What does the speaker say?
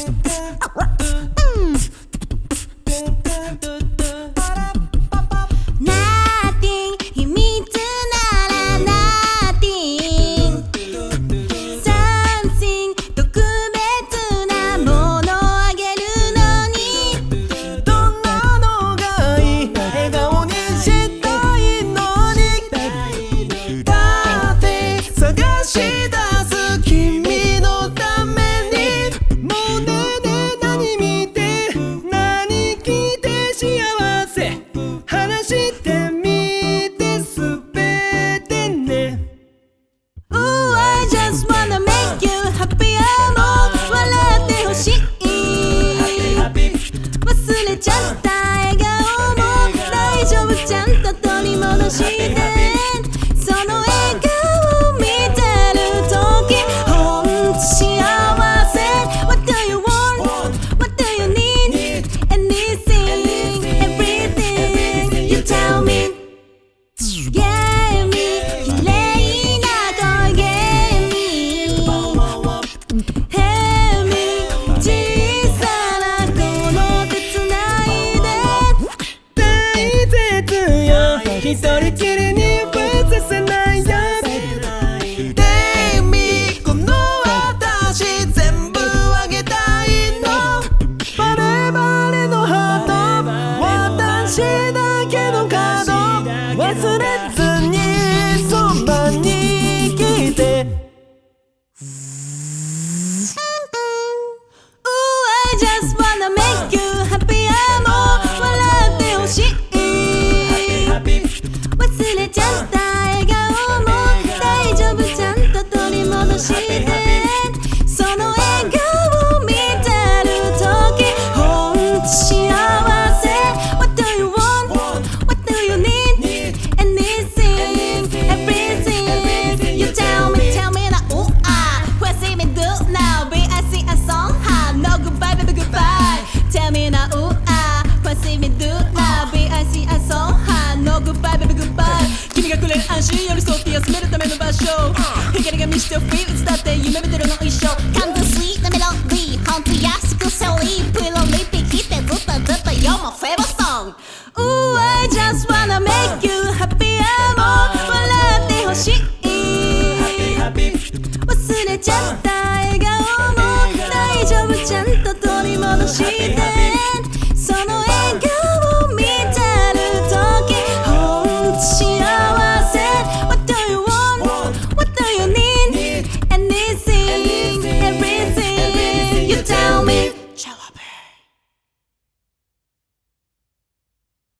system. んと取り戻して。一人きりに映させ安心寄り添って休めるための場所。光が見して feel 伝って夢見てるの一緒。感動スイートメロディー本当安くセオリープロリピ切てずっとずっと読むフェー my ソン。グ Ooh I just wanna make you happier 笑ってほしい。忘れちゃった笑顔も。大丈夫ちゃんと取り戻して。